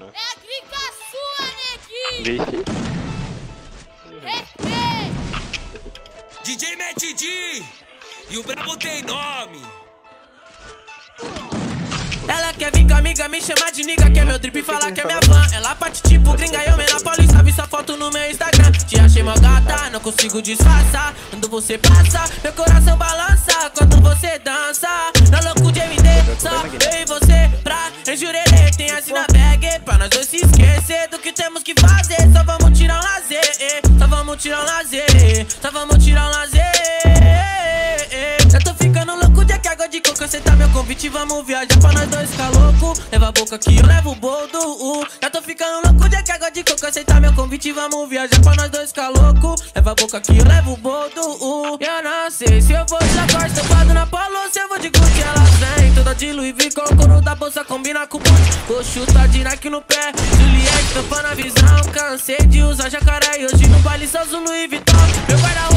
né? É a grica sua, neguinho! DJ Matt D e o brabo tem nome. Ela quer vir com amiga, me chama de niga, quer meu drip e falar que é minha van. Ela parte tipo gringa, eu menor paulista, vi sua foto no meu Instagram. Te achei mó gata, não consigo disfarçar. Quando você passa, meu coração balança. Quando você dança, na louco de MD, só eu e você pra enjurerê. Tem assim na bag, pra nós dois se esquecer do que temos que fazer. Só vamos tirar um lazer, eh, só vamos tirar um lazer, eh, só vamos tirar um lazer. eh. Eu tô ficando louco de água de coco, aceitar meu convite, vamos viajar pra nós dois ficar louco. Leva a boca que eu levo o boldo. Uh. Já tô ficando louco de água de coco, aceitar meu convite, vamos viajar pra nós dois ficar louco. Leva a boca que eu levo o boldo. Uh. Eu não sei se eu vou de Lacoste, da bolsa combina com o boot. Vou chutar de Nike no pé, Juliette tampando a visão. Cansei de usar jacaré e hoje no baile só Louis Vuitton. Meu de